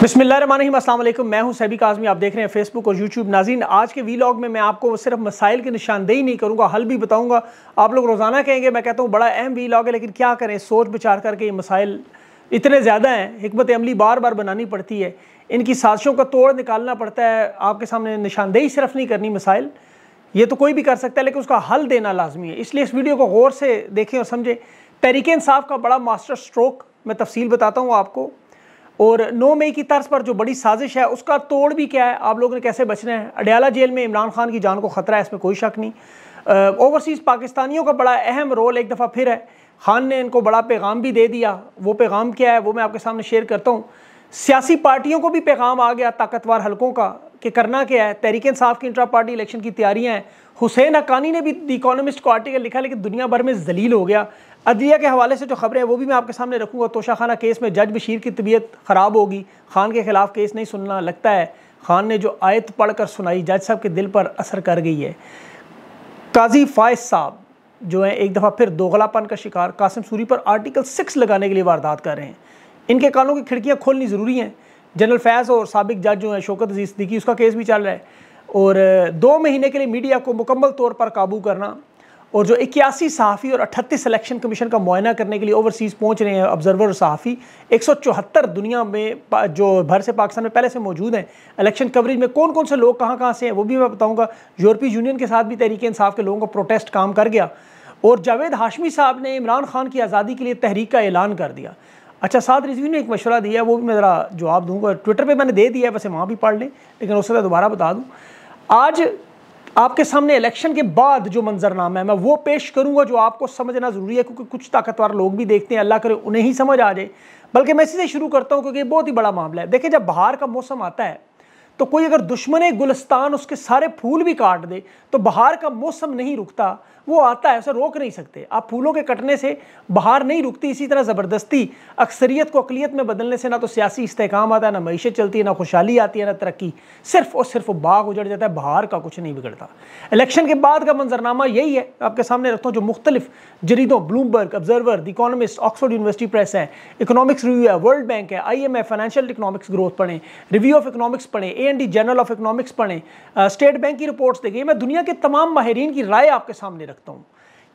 बिस्मिल्लाम असल मैं हूँ सैबी काजमी। आप देख रहे हैं फेसबुक और यूट्यूब नाजीन आज के वीलॉग में मैं आपको सिर्फ़ मसाइल की निशानदेही नहीं करूँगा, हल भी बताऊँगा। आप लोग रोज़ाना कहेंगे, मैं कहता हूँ, बड़ा अहम वीलॉग है, लेकिन क्या करें? सोच विचार करके ये मसाइल इतने ज़्यादा हैं हमत अमली बार बार बनानी पड़ती है। इनकी साजिशों का तोड़ निकालना पड़ता है। आपके सामने निशानदेही सिर्फ़ नहीं करनी मसाइल। ये तो कोई भी कर सकता है, लेकिन उसका हल देना लाजमी है। इसलिए इस वीडियो को गौर से देखें और समझें। तहरीक इंसाफ का बड़ा मास्टर स्ट्रोक मैं तफसील बताता हूँ आपको। और 9 मई की तर्ज पर जो बड़ी साजिश है, उसका तोड़ भी क्या है? आप लोगों ने कैसे बचना है? अडयाला जेल में इमरान खान की जान को ख़तरा है, इसमें कोई शक नहीं। ओवरसीज़ पाकिस्तानियों का बड़ा अहम रोल एक दफ़ा फिर है। खान ने इनको बड़ा पैगाम भी दे दिया। वो पैगाम क्या है, वो मैं आपके सामने शेयर करता हूँ। सियासी पार्टियों को भी पैगाम आ गया ताकतवर हलकों का, कि करना क्या है? तहरीक इंसाफ की इंट्रा पार्टी इलेक्शन की तैयारियाँ हैं। हुसैन हकानी ने भी इकोनॉमिस्ट को आर्टिकल लिखा, लेकिन दुनिया भर में जलील हो गया। अदलिया के हवाले से जो खबरें हैं, वो भी मैं आपके सामने रखूँगा। तोशा खाना केस में जज बशीर की तबीयत ख़राब होगी। खान के खिलाफ केस नहीं सुनना लगता है। खान ने जो आयत पढ़ कर सुनाई, जज साहब के दिल पर असर कर गई है। काजी फायज साहब जो है, एक दफ़ा फिर दोगलापन का शिकार कासिम सूरी पर आर्टिकल सिक्स लगाने के लिए वारदात कर रहे हैं। इनके कानों की खिड़कियाँ खोलनी ज़रूरी हैं। जनरल फैज़ और सबक जज जो है, शौकत अज़ीज़ सिद्दीकी, उसका केस भी चल रहा है। और, दो महीने के लिए मीडिया को मुकम्मल तौर पर काबू करना और जो इक्यासी सहाफ़ी और अठतीस इलेक्शन कमीशन का मुआयना करने के लिए ओवरसीज़ पहुँच रहे हैं ऑब्जर्वर और सहाफ़ी, एक सौ चौहत्तर दुनिया में जो भर से पाकिस्तान में पहले से मौजूद हैं। इलेक्शन कवरेज में कौन कौन से लोग कहाँ कहाँ से हैं, वो भी मैं बताऊँगा। यूरोपीय यूनियन के साथ भी तहरीक इंसाफ के लोगों का प्रोटेस्ट काम कर गया। और जावेद हाशमी साहब ने इमरान खान की आज़ादी के लिए तहरीक का ऐलान कर दिया। अच्छा साद रिजवी ने एक मशवरा दिया, वो भी मैं ज़रा जवाब दूँगा। ट्विटर पर मैंने दे दिया है, वैसे वहाँ भी पढ़ लें, लेकिन उससे दोबारा बता दूँ। आज आपके सामने इलेक्शन के बाद जो मंजरनामा है, मैं वो पेश करूँगा जो आपको समझना ज़रूरी है, क्योंकि कुछ ताकतवर लोग भी देखते हैं, अल्लाह करे उन्हें ही समझ आ जाए। बल्कि मैं इसी से शुरू करता हूँ, क्योंकि बहुत ही बड़ा मामला है। देखिए, जब बाहर का मौसम आता है तो कोई अगर दुश्मन गुलस्तान, उसके सारे फूल भी काट दे तो बाहर का मौसम नहीं रुकता। वो आता है, उसे रोक नहीं सकते। आप फूलों के कटने से बाहर नहीं रुकती, इसी तरह ज़बरदस्ती अक्सरियत को अकलीत में बदलने से ना तो सियासी इस्तेकाम आता है, ना मीशत चलती है, ना खुशहाली आती है, ना तरक्की। सिर्फ़ और सिर्फ़ बाग उजड़ जाता है, बाहर का कुछ नहीं बिगड़ता। इलेक्शन के बाद का मंजरनामा यही है, आपके सामने रखता हूँ, जो मुख्तलिफ़ जरीदों, Bloomberg, observer, the Economist, Oxford University Press है, इकोनॉमिक्स रिव्यू है, वर्ल्ड बैंक है, I M A financial economics growth पढ़ें, रिव्यू ऑफ़ इकोनॉमिक्स पढ़ें A D journal of economics पढ़ें। स्टेट बैंक की रिपोर्ट्स देखें। मैं दुनिया के तमाम माहरीन की राय आपके सामने रखता हूँ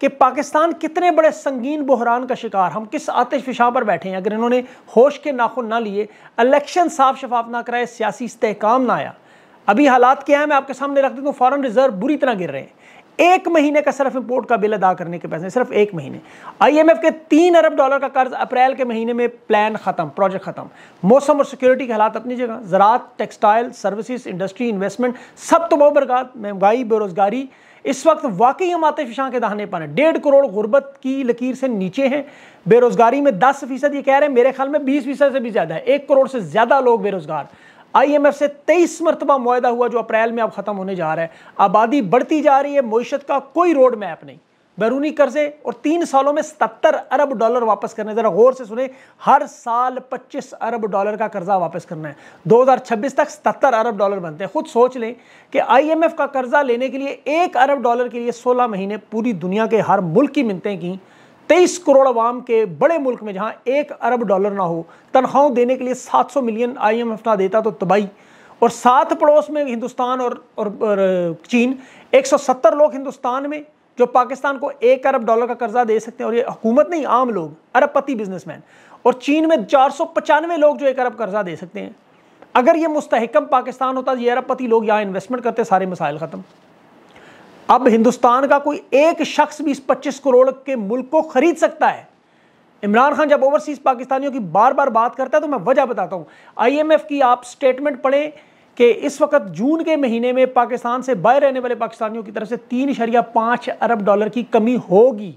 कि पाकिस्तान कितने बड़े संगीन बहरान का शिकार, हम किस आतिश फिशा पर बैठे हैं? अगर इन्होंने होश के नाखुन ना लिए इलेक्शन साफ़ शफाफ ना कराए, सियासी इस्तेकाम ना आया। अभी हालात क्या है, मैं आपके सामने रख देता हूँ फॉरन रिज़र्व बुरी तरह गिर रहे हैं। एक महीने का सिर्फ़ इंपोर्ट का बिल अदा करने के पैसे सिर्फ़ एक महीने। आईएमएफ के तीन अरब डॉलर का कर्ज अप्रैल के महीने में प्लान खत्म प्रोजेक्ट खत्म। मौसम और सिक्योरिटी के हालात अपनी जगह। ज़रात टेक्सटाइल सर्विसेज़ इंडस्ट्री इन्वेस्टमेंट सब तो बहुत बरकत महँगाई, बेरोजगारी। इस वक्त वाकई हम आतिफ शाह के दहाने पर हैं। डेढ़ करोड़ गुर्बत की लकीर से नीचे हैं। बेरोजगारी में दस फ़ीसद, ये कह रहे हैं, मेरे ख्याल में बीस फ़ीसद से भी ज़्यादा है। एक करोड़ से ज़्यादा लोग बेरोजगार। आईएमएफ से तेईस मरतबा मुआदा हुआ जो अप्रैल में अब ख़त्म होने जा रहा है। आबादी बढ़ती जा रही है, मीशत का कोई रोड मैप नहीं। बैरूनी कर्जे और तीन सालों में सत्तर अरब डॉलर वापस करने। ज़रा गौर से सुने, हर साल पच्चीस अरब डॉलर का कर्जा वापस करना है। 2026 तक सत्तर अरब डॉलर बनते हैं। खुद सोच लें कि आईएमएफ का कर्जा लेने के लिए एक अरब डॉलर के लिए 16 महीने पूरी दुनिया के हर मुल्क की मिनतें की। तेईस करोड़ अवाम के बड़े मुल्क में जहाँ एक अरब डॉलर ना हो तनख्वाहों देने के लिए 700 मिलियन आईएमएफ ना देता तो तबाही। और सात पड़ोस में हिंदुस्तान और, और, और चीन 170 लोग हिंदुस्तान में जो पाकिस्तान को एक अरब डॉलर का कर्जा दे सकते हैं और ये हुकूमत नहीं आम लोग अरबपति बिजनेसमैन। और चीन में चार लोग जो एक अरब कर्जा दे सकते हैं। अगर ये मुस्तकम पाकिस्तान होता ये अरबपति लोग यहाँ इन्वेस्टमेंट करते सारे मसाइल ख़त्म। अब हिंदुस्तान का कोई एक शख्स भी इस पच्चीस करोड़ के मुल्क को खरीद सकता है। इमरान खान जब ओवरसीज पाकिस्तानियों की बार बार बात करता है तो मैं वजह बताता हूँ। आईएमएफ की आप स्टेटमेंट पढ़ें कि इस वक्त जून के महीने में पाकिस्तान से बाहर रहने वाले पाकिस्तानियों की तरफ़ से तीन शरिया पाँच अरब डॉलर की कमी होगी।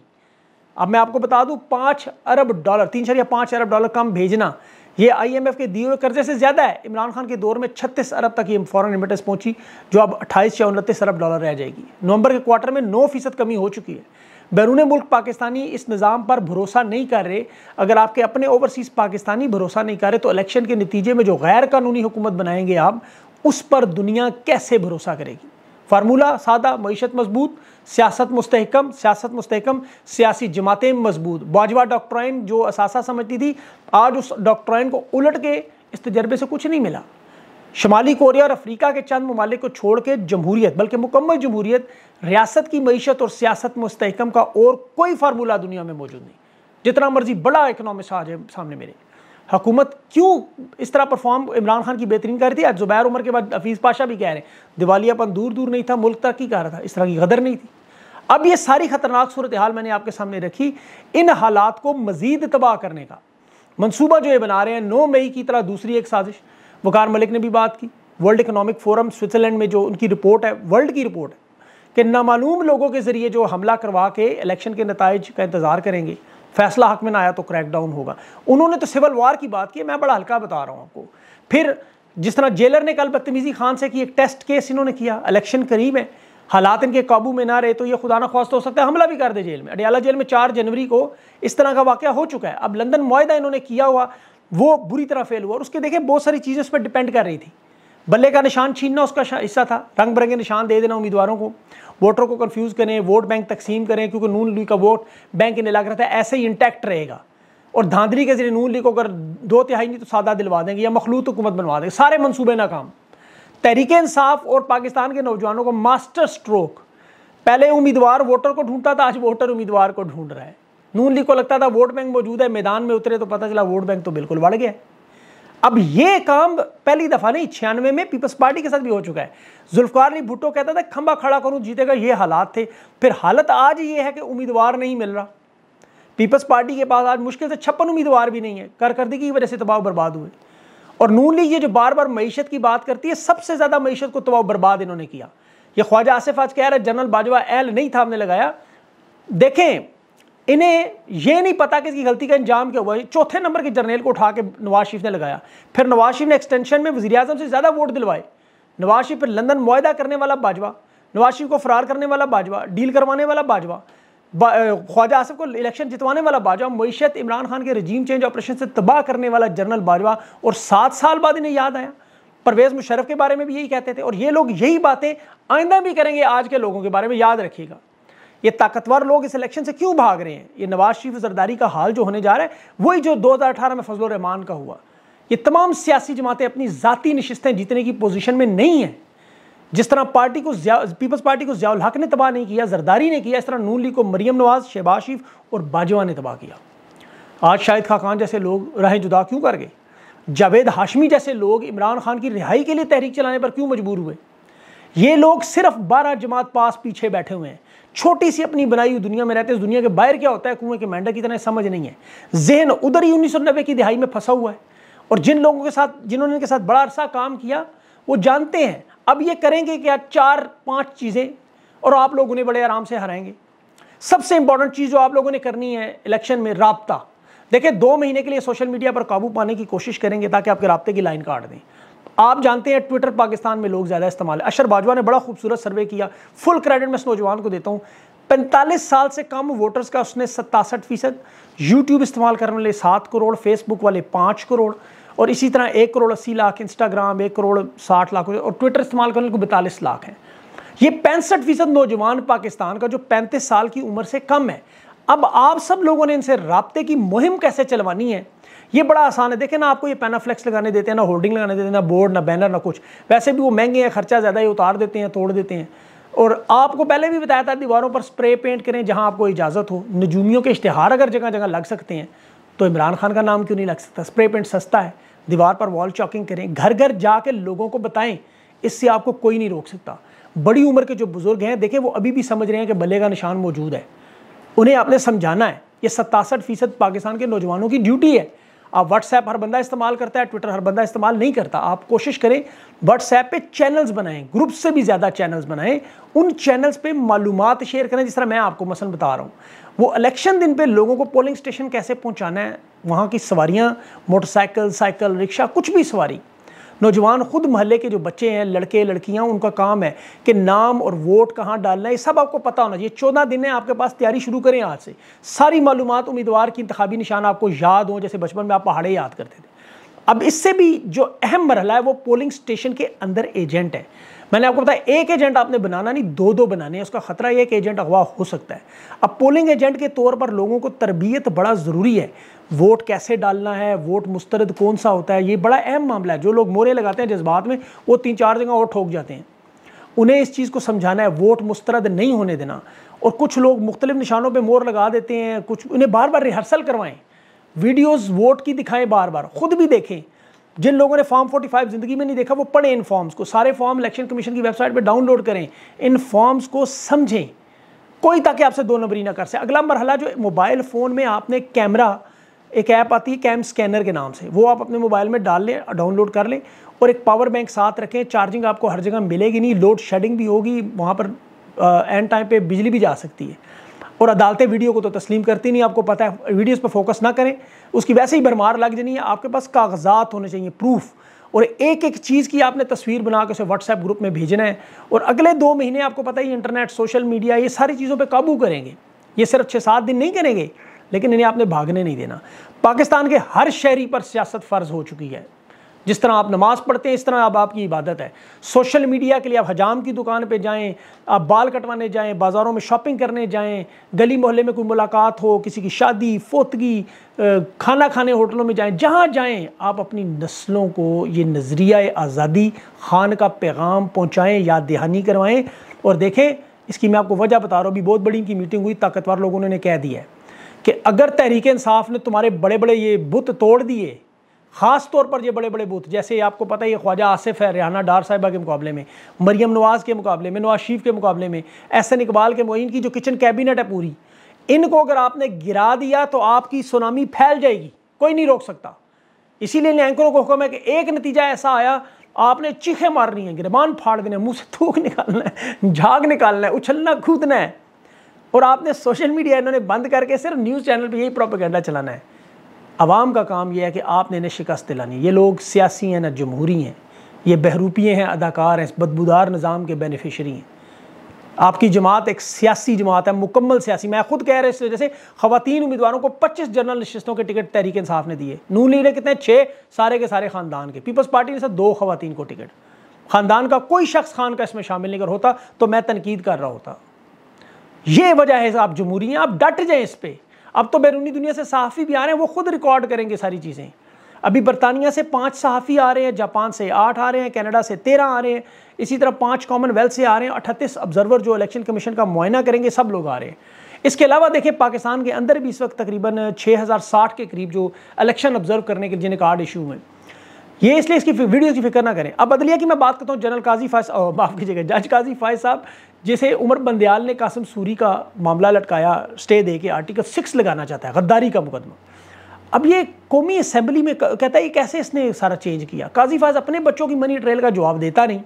अब मैं आपको बता दूँ, पाँच अरब डॉलर, तीन शरिया पाँच अरब डॉलर कम भेजना। ये आईएमएफ के दिए हुए कर्जे से ज़्यादा है। इमरान खान के दौर में छत्तीस अरब तक ये फॉरन रिमिटेंस पहुँची, जो अब अट्ठाईस या उनतीस अरब डॉलर रह जाएगी। नवंबर के क्वार्टर में नौ फ़ीसद कमी हो चुकी है। बैरून मुल्क पाकिस्तानी इस निज़ाम पर भरोसा नहीं कर रहे। अगर आपके अपने ओवरसीज़ पाकिस्तानी भरोसा नहीं कर रहे तो इलेक्शन के नतीजे में जो गैर कानूनी हुकूमत बनाएँगे आप, उस पर दुनिया कैसे भरोसा करेगी? फार्मूला सादा, मीशत मज़बूत, सियासत मुस्तकम सियासत मुस्तकम सियासी जमातें मज़बूत। बाजवा डॉक्ट्राइन जो असासा समझती थी, आज उस डॉक्ट्राइन को उलट के इस तजर्बे से कुछ नहीं मिला। शुमाली कोरिया और अफ्रीका के चंद ममालिक को छोड़ के जमहूरियत, बल्कि मुकम्मल जमहूरियत, रियासत की मीशत और सियासत मुस्तकम का और कोई फार्मूला दुनिया में मौजूद नहीं। जितना मर्ज़ी बड़ा इकनॉमिक्स आ जाए सामने मेरे। हुकूमत क्यों इस तरह परफॉर्म इमरान खान की बेहतरीन कर रही थी? आज जुबैर उमर के बाद हफीज़ पाशा भी कह रहे हैं दिवालियापन दूर दूर नहीं था, मुल्क तरक्की कर रहा था, इस तरह की गदर नहीं थी। अब ये सारी खतरनाक सूरत हाल मैंने आपके सामने रखी, इन हालात को मजीद तबाह करने का। मनसूबा जो ये बना रहे हैं, नौ मई की तरह दूसरी एक साजिश। वकार मलिक ने भी बात की, वर्ल्ड इकनॉमिक फोरम स्विट्ज़रलैंड में जो उनकी रिपोर्ट है, वर्ल्ड की रिपोर्ट है, कि नामालूम लोगों के ज़रिए जो हमला करवा के इलेक्शन के नतज का इंतज़ार करेंगे फैसला हक में ना आया तो क्रैकडाउन होगा। उन्होंने तो सिविल वार की बात की, मैं बड़ा हल्का बता रहा हूँ आपको। फिर जिस तरह जेलर ने कल बदतमीज़ी खान से की, एक टेस्ट केस इन्होंने किया इलेक्शन करीब है, हालात इनके काबू में ना रहे तो ये खुदा ना ख्वास्त हो सकता है, हमला भी कर दे जेल में। अडियाला जेल में चार जनवरी को इस तरह का वाक़ हो चुका है। अब लंदन माहा इन्होंने किया हुआ, वो बुरी तरह फेल हुआ, और उसके देखे बहुत सारी चीज़ें उस पर डिपेंड कर रही थी। बल्ले का निशान छीनना उसका हिस्सा था। रंग बिरंगे निशान दे देना उम्मीदवारों को। वोटरों को कंफ्यूज करें वोट बैंक तकसीम करें, क्योंकि नून लीग का वोट बैंक इन्हें लग रहा था ऐसे ही इंटैक्ट रहेगा। और धांधली के ज़रिए नून लीग को अगर दो तिहाई नहीं तो सादा दिलवा देंगे या मखलूत हुकूमत बनवा देंगे। सारे मनसूबे नाकाम। तहरीक इंसाफ और पाकिस्तान के नौजवानों को मास्टर स्ट्रोक पहले उम्मीदवार वोटर को ढूंढता था, आज वोटर उम्मीदवार को ढूंढ रहा है। नून लीग को लगता था वोट बैंक मौजूद है, मैदान में उतरे तो पता चला वोट बैंक तो बिल्कुल बढ़ गया। अब ये काम पहली दफ़ा नहीं, छियानवे में पीपल्स पार्टी के साथ भी हो चुका है। जुल्फकार अली भुट्टो कहता था, खंबा खड़ा करूँ, जीतेगा, ये हालात थे। फिर हालत आज ये है कि उम्मीदवार नहीं मिल रहा। पीपल्स पार्टी के पास आज मुश्किल से छप्पन उम्मीदवार भी नहीं है। कारकर्दगी की वजह से तबाह बर्बाद हुए। और नून लीग ये जो बार बार मीशत की बात करती है, सबसे ज़्यादा मीशत को तबाह बर्बाद इन्होंने किया। ये ख्वाजा आसिफ आज कह रहे जनरल बाजवा एल नहीं था हमने लगाया। देखें इन्हें यह नहीं पता कि इसकी गलती का इंजाम क्या हुआ। चौथे नंबर के जर्नल को उठा के नवाज़ शरीफ ने लगाया। फिर नवाज़ शरीफ ने एक्सटेंशन में वजी अजम से ज़्यादा वोट दिलवाए। नवाज़ शरीफ फिर लंदन मुआदा करने वाला बाजवा। नवाज़ शरीफ को फरार करने वाला बाजवा, डील करवाने वाला बाजवा ख्वाजा आसफ को इलेक्शन जितवाने वाला बाजवा मीशत इमरान खान के रजीम चेंज ऑपरेशन से तबाह करने वाला जनरल बाजवा और सात साल बाद इन्हें याद आया। परवेज़ मुशरफ के बारे में भी यही कहते थे और ये लोग यही बातें आइंदा भी करेंगे आज के लोगों के बारे में। याद रखिएगा। ये ताकतवर लोग इस इलेक्शन से क्यों भाग रहे हैं? ये नवाज़ शरीफ जरदारी का हाल जो होने जा रहा है, वही जो 2018 में फजल रहमान का हुआ। ये तमाम सियासी जमातें अपनी ज़ाती नशस्तें जीतने की पोजीशन में नहीं हैं। जिस तरह पार्टी को पीपल्स पार्टी को जियाउल हक ने तबाह नहीं किया, जरदारी ने किया, इस तरह नून लीग को मरियम नवाज़, शहबाज शरीफ और बाजवा ने तबाह किया। आज शाहिद खाकान जैसे लोग राहें जुदा क्यों कर गए? जावेद हाशमी जैसे लोग इमरान खान की रिहाई के लिए तहरीक चलाने पर क्यों मजबूर हुए? ये लोग सिर्फ़ बारह जमात पास पीछे बैठे हुए हैं। छोटी सी अपनी बनाई हुई दुनिया में रहते हैं दुनिया के बाहर क्या होता है? कुएँ के मेंढक की तरह समझ नहीं है। जहन उधर ही उन्नीस सौ नब्बे की दिहाई में फंसा हुआ है। और जिन लोगों के साथ, जिन्होंने इनके साथ बड़ा अरसा काम किया, वो जानते हैं, अब ये करेंगे क्या? चार, पाँच चीज़ें, और आप लोग उन्हें बड़े आराम से हराएँगे। सबसे इंपॉर्टेंट चीज़ जो आप लोगों ने करनी है इलेक्शन में, रबता। देखिए, दो महीने के लिए सोशल मीडिया पर काबू पाने की कोशिश करेंगे ताकि आपके रबते की लाइन काट दें। आप जानते हैं ट्विटर पाकिस्तान में लोग ज़्यादा इस्तेमाल है। अशर बाजवा ने बड़ा खूबसूरत सर्वे किया। फुल क्रेडिट मैं इस नौजवान को देता हूँ। पैंतालीस साल से कम वोटर्स का उसने सतासठ फ़ीसद यूट्यूब इस्तेमाल करने वाले सात करोड़ फेसबुक वाले पाँच करोड़ और इसी तरह एक करोड़ अस्सी लाख इंस्टाग्राम एक करोड़ साठ लाख और ट्विटर इस्तेमाल करने को बैतालीस लाख हैं। ये पैंसठ फ़ीसद नौजवान पाकिस्तान का जो पैंतीस साल की उम्र से कम है। अब आप सब लोगों ने इनसे रबते की मुहिम कैसे चलवानी है? ये बड़ा आसान है। देखें ना, आपको ये पैनाफ्लेक्स लगाने देते हैं, ना होर्डिंग लगाने देते हैं, ना बोर्ड ना बैनर ना कुछ। वैसे भी वो महँगे हैं, खर्चा ज़्यादा ही, उतार देते हैं, तोड़ देते हैं। और आपको पहले भी बताया था, दीवारों पर स्प्रे पेंट करें जहाँ आपको इजाज़त हो। नजूमियों के इश्तहार अगर जगह जगह लग सकते हैं तो इमरान खान का नाम क्यों नहीं लग सकता? स्प्रे पेंट सस्ता है। दीवार पर वॉल चॉकिंग करें। घर घर जाके लोगों को बताएँ, इससे आपको कोई नहीं रोक सकता। बड़ी उम्र के जो बुज़ुर्ग हैं देखें वो अभी भी समझ रहे हैं कि बल्ले का निशान मौजूद है। उन्हें आपने समझाना है, ये सत्तासठ फ़ीसद पाकिस्तान के नौजवानों की ड्यूटी है। आप व्हाट्सएप हर बंदा इस्तेमाल करता है ट्विटर हर बंदा इस्तेमाल नहीं करता। आप कोशिश करें व्हाट्सएप पे चैनल्स बनाएँ ग्रुप से भी ज़्यादा चैनल्स बनाएँ। उन चैनल्स पे मालूम शेयर करें, जिस तरह मैं आपको मसलन बता रहा हूँ। वो इलेक्शन दिन पे लोगों को पोलिंग स्टेशन कैसे पहुँचाना है, वहाँ की सवारियाँ मोटरसाइकिल साइकिल रिक्शा कुछ भी सवारी। नौजवान खुद मोहल्ले के जो बच्चे हैं, लड़के, लड़कियाँ, उनका काम है कि नाम और वोट कहाँ डालना है, ये सब आपको पता होना चाहिए। चौदह दिन है आपके पास तैयारी शुरू करें आज से। सारी मालूम उम्मीदवार की इंतबी निशान आपको याद हो, जैसे बचपन में आप पहाड़े याद करते थे। अब इससे भी जो अहम मरहला है, वो पोलिंग स्टेशन के अंदर एजेंट है। मैंने आपको बताया, एक एजेंट आपने बनाना नहीं दो दो बनाने हैं। उसका खतरा एक एजेंट अगवा हो सकता है। अब पोलिंग एजेंट के तौर पर लोगों को तरबियत बड़ा ज़रूरी है। वोट कैसे डालना है, वोट मुस्तरद कौन सा होता है, ये बड़ा अहम मामला है। जो लोग मोरे लगाते हैं जज्बात में, वो तीन चार जगह और ठोक जाते हैं। उन्हें इस चीज़ को समझाना है, वोट मुस्तरद नहीं होने देना। और कुछ लोग मुख्तलिफ़ निशानों पर मोर लगा देते हैं, कुछ उन्हें बार बार रिहर्सल करवाएँ। वीडियोज़ वोट की दिखाएँ बार बार खुद भी देखें। जिन लोगों ने फॉर्म 45 ज़िंदगी में नहीं देखा, वो पढ़ें इन फॉर्म्स को। सारे फॉर्म इलेक्शन कमीशन की वेबसाइट पर डाउनलोड करें। इन फॉर्म्स को समझें। कोई ताकि आपसे दो नंबरी ना कर सके। अगला मरहला जो मोबाइल फ़ोन में आपने कैमरा एक ऐप आती है कैम स्कैनर के नाम से। वो आप अपने मोबाइल में डाल लें, डाउनलोड कर लें और एक पावर बैंक साथ रखें। चार्जिंग आपको हर जगह मिलेगी नहीं, लोड शेडिंग भी होगी, वहाँ पर एंड टाइम पे बिजली भी जा सकती है। और अदालतें वीडियो को तो तस्लीम करती नहीं, आपको पता है, वीडियोस पर फोकस ना करें। उसकी वैसे ही भरमार लग जानी है, आपके पास कागजात होने चाहिए, प्रूफ। और एक एक चीज़ की आपने तस्वीर बना के उसे व्हाट्सएप ग्रुप में भेजना है। और अगले दो महीने आपको पता ही इंटरनेट, सोशल मीडिया, ये सारी चीज़ों पर काबू करेंगे। ये सिर्फ़ छः सात दिन नहीं करेंगे लेकिन इन्हें आपने भागने नहीं देना। पाकिस्तान के हर शहरी पर सियासत फ़र्ज़ हो चुकी है। जिस तरह आप नमाज़ पढ़ते हैं, इस तरह अब आपकी इबादत है। सोशल मीडिया के लिए आप हजाम की दुकान पे जाएँ, आप बाल कटवाने जाएँ, बाज़ारों में शॉपिंग करने जाएँ, गली मोहल्ले में कोई मुलाकात हो, किसी की शादी, फोतगी खाना खाने होटलों में जाएँ, जहाँ जाएँ, आप अपनी नस्लों को, ये नज़रिया आज़ादी खान का पैगाम पहुँचाएँ, याद दहानी करवाएँ। और देखें, इसकी मैं आपको वजह बता रहा हूँ, अभी बहुत बड़ी इनकी मीटिंग हुई, ताकतवर लोगों ने कह दिया है। कि अगर तहरीक इंसाफ ने तुम्हारे बड़े बड़े ये बुत तोड़ दिए, ख़ास तौर पर ये बड़े बड़े बूथ जैसे आपको पता है ख्वाजा आसिफ है, रिहाना डार साहिबा के मुकाबले में, मरियम नवाज़ के मुकाबले में, नवाज़ शरीफ के मुकाबले में, एहसन इकबाल के मुइन की जो किचन कैबिनेट है पूरी, इनको अगर आपने गिरा दिया तो आपकी सुनामी फैल जाएगी, कोई नहीं रोक सकता। इसीलिए एंकरों को हुक्म है कि एक नतीजा ऐसा आया, आपने चीखे मारनी है, गिरबान फाड़ देना मुँह से थूक निकालना है, झाग निकालना है उछलना कूदना है। और आपने सोशल मीडिया इन्होंने बंद करके सिर्फ़ न्यूज़ चैनल पर यही प्रोपेगेंडा चलाना है। आवाम का काम यह है कि आपने इन्हें शिकस्त दिलानी ये लोग सियासी हैं, ना जमहूरी हैं। ये बहरूपिए हैं, अदाकार हैं, बदबूदार निज़ाम के बेनिफिशरी हैं। आपकी जमात एक सियासी जमात है, मुकम्मल सियासी। मैं खुद कह रहा इस वजह से खातन उम्मीदवारों को 25 जनरल नशस्तों के टिकट तहरीक इंसाफ ने दिए। नू लीग ने कितने? छः सारे के सारे ख़ानदान के। पीपल्स पार्टी ने सर दो खातन को टिकट। ख़ानदान का कोई शख्स खान का इसमें शामिल नहीं कर होता तो मैं तनकीद कर रहा होता। ये वजह है आप जमहूरी आप डट जाएँ इस पर अब तो बैरूनी दुनिया से सहाफ़ी भी आ रहे हैं, वो खुद रिकॉर्ड करेंगे सारी चीज़ें। अभी बरतानिया से पाँच सहाफ़ी आ रहे हैं, जापान से आठ आ रहे हैं, कनाडा से तेरह आ रहे हैं, इसी तरह पाँच कॉमनवेल्थ से आ रहे हैं अट्ठतीस ऑब्जर्वर जो इलेक्शन कमीशन का मुआयना करेंगे, सब लोग आ रहे हैं। इसके अलावा देखिए, पाकिस्तान के अंदर भी इस वक्त तकरीबन छः हज़ार साठ के करीब जो इलेक्शन ऑब्ज़र्व करने के जिन्हें कार्ड इशू हैं ये इसलिए इसकी वीडियो की फ़िक्र ना करें। अब बदलिया की मैं बात करता हूँ जनरल काजी फायस माफ़ कीजिएगा, जज काजी फायज साहब जैसे उमर बंदयाल ने कासिम सूरी का मामला लटकाया स्टे दे के आर्टिकल सिक्स लगाना चाहता है, गद्दारी का मुकदमा। अब ये कौमी असम्बली में कहता है ये कैसे इसने सारा चेंज किया? काजी फाज अपने बच्चों की मनी ट्रेल का जवाब देता नहीं।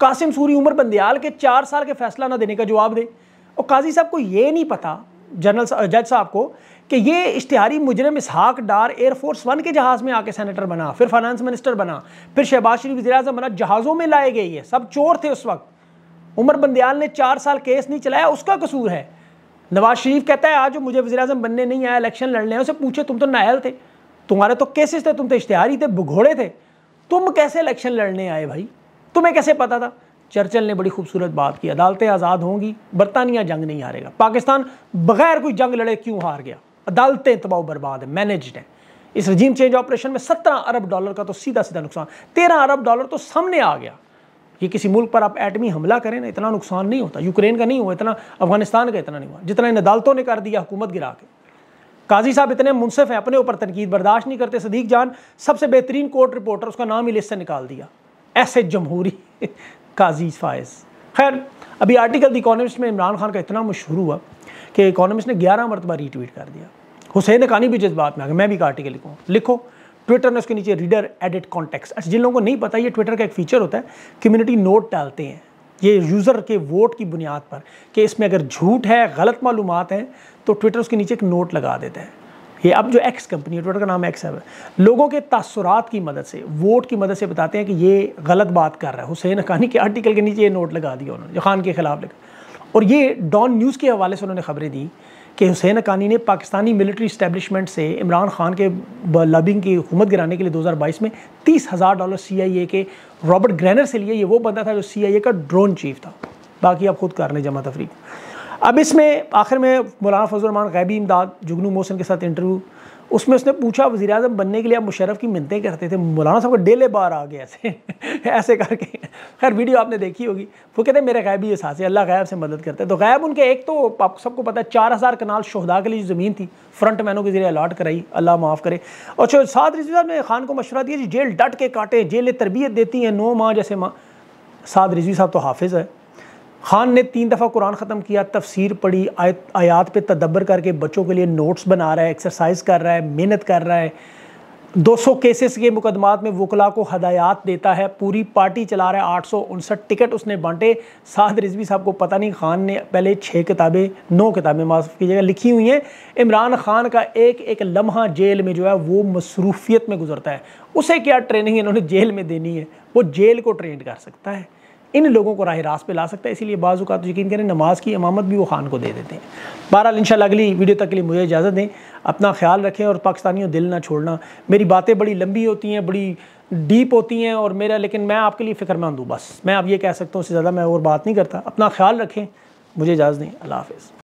कासिम सूरी उमर बंदयाल के चार साल के फैसला ना देने का जवाब दे। और काजी साहब को ये नहीं पता, जनरल जज साहब को, कि ये इश्तहारी मुजरम इसहाक डार एयरफोर्स वन के जहाज़ में आके सेनेटर बना, फिर फाइनेंस मिनिस्टर बना, फिर शहबाज शरीफ वजी बना, जहाज़ों में लाए गए ये, सब चोर थे उस वक्त। उमर बंदयाल ने चार साल केस नहीं चलाया, उसका कसूर है। नवाज़ शरीफ कहता है, आज मुझे वजी अजम बनने नहीं आया, इलेक्शन लड़ने उसे पूछे, तुम तो नायल थे। तुम्हारे तो केसेस थे, तुम तो इश्तहारी थे, भगोड़े थे। तुम कैसे इलेक्शन लड़ने आए भाई? तुम्हें कैसे पता था? चर्चल ने बड़ी खूबसूरत बात की, अदालतें आज़ाद होंगी, बरतानिया जंग नहीं हारेगा। पाकिस्तान बगैर कोई जंग लड़े क्यों हार गया? अदालतें तबाह बर्बाद है, मैनेज्ड है। इस रजीम चेंज ऑपरेशन में सत्रह अरब डॉलर का तो सीधा सीधा नुकसान, तेरह अरब डॉलर तो सामने आ गया। ये किसी मुल्क पर आप एटमी हमला करें ना, इतना नुकसान नहीं होता। यूक्रेन का नहीं हुआ, इतना, अफ़गानिस्तान का इतना नहीं हुआ। जितना इन अदालतों ने कर दिया, हुकूमत गिरा के। काजी साहब इतने मुनसिफ हैं, अपने ऊपर तनकीद बर्दाश्त नहीं करते। सदीक जान, सबसे बेहतरीन कोर्ट रिपोर्टर, उसका नाम ही लिस्ट से निकाल दिया। ऐसे जमहूरी काजी फायज। खैर, अभी आर्टिकल द इकोनॉमिस्ट में इमरान खान का इतना मशहूर हुआ कि इकोनॉमिस्ट ने ग्यारह मरतबा रीट्वीट कर दिया। हुसैन नकानी भी जज्बात में आ गया मैं भी एक आर्टिकल लिखूँ। लिखो। ट्विटर ने उसके नीचे रीडर एडिट कॉन्टेक्स अच्छा जिन लोगों को नहीं पता, ये ट्विटर का एक फीचर होता है कम्युनिटी नोट डालते हैं। ये यूज़र के वोट की बुनियाद पर कि इसमें अगर झूठ है, गलत मालूम हैं तो ट्विटर उसके नीचे एक नोट लगा देता है। ये अब जो एक्स कंपनी है ट्विटर का नाम एक्स है। लोगों के तासुरात की मदद से वोट की मदद से बताते हैं कि ये गलत बात कर रहा है। हुसैन अकानी के आर्टिकल के नीचे ये नोट लगा दिया उन्होंने खान के खिलाफ लिखा। और ये डॉन न्यूज़ के हवाले से उन्होंने खबरें दी कि हुसैन अकानी ने पाकिस्तानी मिलिट्री इस्टेबलिशमेंट से इमरान खान के लबिंग की हुकूमत गिराने के लिए 2022 में तीस हज़ार डॉलर सीआईए के रॉबर्ट ग्रैनर से लिए। ये वो बंदा था जो सीआईए का ड्रोन चीफ था। बाकी आप खुद कर लें जमा तफरी अब इसमें आखिर में मौलाना फजलरमान गैबी इमदाद, जुगनू मोहसिन के साथ इंटरव्यू उसमें उसने पूछा वजी अजम बनने के लिए आप मुशरफ की मिनतें करते थे? मौलाना साहब को डेले बार आ गए ऐसे ऐसे करके। खैर, वीडियो आपने देखी होगी। वो कहते हैं, मेरे गैबी एहसास है अल्लाह गैब से मदद करते हैं। तो गैब उनके एक तो आप सबको पता है, चार हज़ार कनाल शहदा के लिए ज़मीन थी, फ्रंट मैनों के ज़रिए अलाट कराई, अल्लाह माफ़ करे। और साद रिजवी साहब ने खान को मशवरा दिया, जी, जेल डट के काटे, जेलें तरबियत देती हैं, नौ माँ जैसे माँ साद रिजवी साहब तो हाफिज़ है। खान ने तीन दफ़ा कुरान ख़त्म किया, तफसीर पढ़ी, आयत, आयात पे तदब्बर करके बच्चों के लिए नोट्स बना रहा है एक्सरसाइज कर रहा है, मेहनत कर रहा है। 200 केसेस के मुकदमात में वकला को हदायत देता है। पूरी पार्टी चला रहा है, आठ सौ उनसठ टिकट उसने बांटे। साद रिजवी साहब को पता नहीं, खान ने पहले छः किताबें, नौ किताबें माफ़ कीजिएगा, लिखी हुई हैं। इमरान खान का एक एक लम्हा जेल में जो है, वो मसरूफियत में गुजरता है। उसे क्या ट्रेनिंग इन्होंने जेल में देनी है? वो जेल को ट्रेन कर सकता है। इन लोगों को राह रास्त पर ला सकता है, इसीलिए का तो यकीन करें, नमाज़ की इमामत भी वो खान को दे देते हैं। बहरहाल इन अगली वीडियो तक के लिए मुझे इजाज़त दें। अपना ख्याल रखें और पाकिस्तानियों दिल ना छोड़ना। मेरी बातें बड़ी लंबी होती हैं, बड़ी डीप होती हैं और मेरा, लेकिन मैं आपके लिए फ़िक्रमंद हूँ बस। मैं अब ये कह सकता हूँ, उससे ज़्यादा मैं और बात नहीं करता। अपना ख्याल रखें, मुझे इजाज़त दें। अल्लाह हाफ़